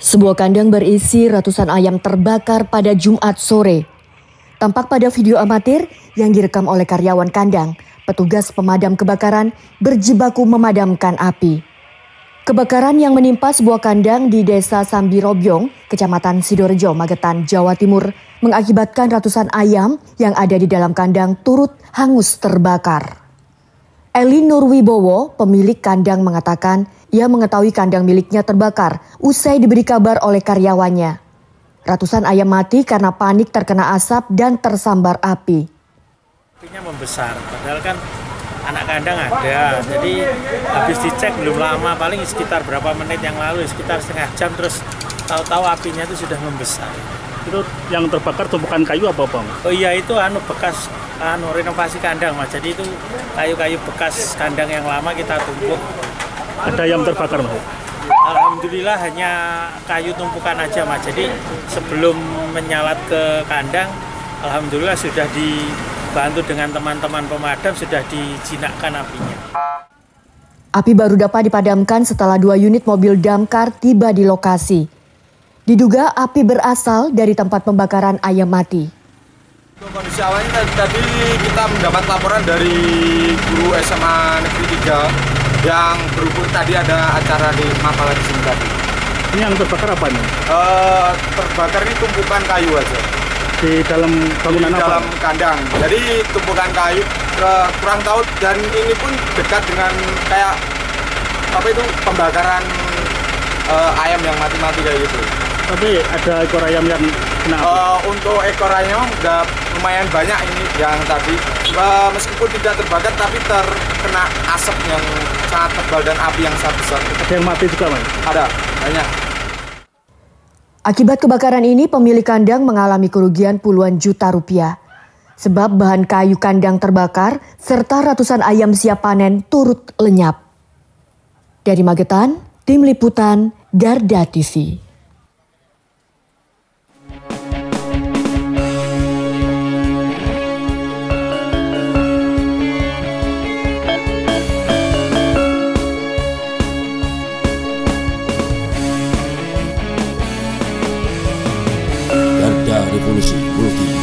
Sebuah kandang berisi ratusan ayam terbakar pada Jumat sore. Tampak pada video amatir yang direkam oleh karyawan kandang, petugas pemadam kebakaran berjibaku memadamkan api. Kebakaran yang menimpa sebuah kandang di Desa Sambirobyong, Kecamatan Sidorejo, Magetan, Jawa Timur, mengakibatkan ratusan ayam yang ada di dalam kandang turut hangus terbakar. Eli Nurwibowo, pemilik kandang mengatakan ia mengetahui kandang miliknya terbakar usai diberi kabar oleh karyawannya. Ratusan ayam mati karena panik terkena asap dan tersambar api. Apinya membesar, padahal kan anak kandang ada. Jadi habis dicek belum lama, paling sekitar berapa menit yang lalu, sekitar setengah jam terus tahu-tahu apinya itu sudah membesar. Itu yang terbakar tumpukan kayu apa bang? Oh iya itu anu bekas anu renovasi kandang mas. Jadi itu kayu-kayu bekas kandang yang lama kita tumpuk ada yang terbakar mas? Alhamdulillah hanya kayu tumpukan aja mas. Jadi sebelum menyalat ke kandang, Alhamdulillah sudah dibantu dengan teman-teman pemadam sudah dijinakkan apinya. Api baru dapat dipadamkan setelah dua unit mobil damkar tiba di lokasi. Diduga api berasal dari tempat pembakaran ayam mati. Kondisi awalnya tadi kita mendapat laporan dari guru SMA Negeri 3 yang berhubung tadi ada acara di Mapala di sini tadi. Ini yang terbakar apa nih? Uh, terbakar ini tumpukan kayu aja. Di dalam bangunan di apa? dalam kandang. Jadi tumpukan kayu uh, kurang tahu dan ini pun dekat dengan kayak apa itu pembakaran uh, ayam yang mati-mati kayak gitu. Tapi ada ekor ayam yang uh, Untuk ekor ayam udah lumayan banyak ini yang tadi uh, meskipun tidak terbakar tapi terkena asap yang sangat tebal dan api yang sangat besar. Ada yang mati juga mas? Ada, banyak. Akibat kebakaran ini pemilik kandang mengalami kerugian puluhan juta rupiah. Sebab bahan kayu kandang terbakar serta ratusan ayam siap panen turut lenyap. Dari Magetan, Tim Liputan, Garda TV. God, if full of shit, real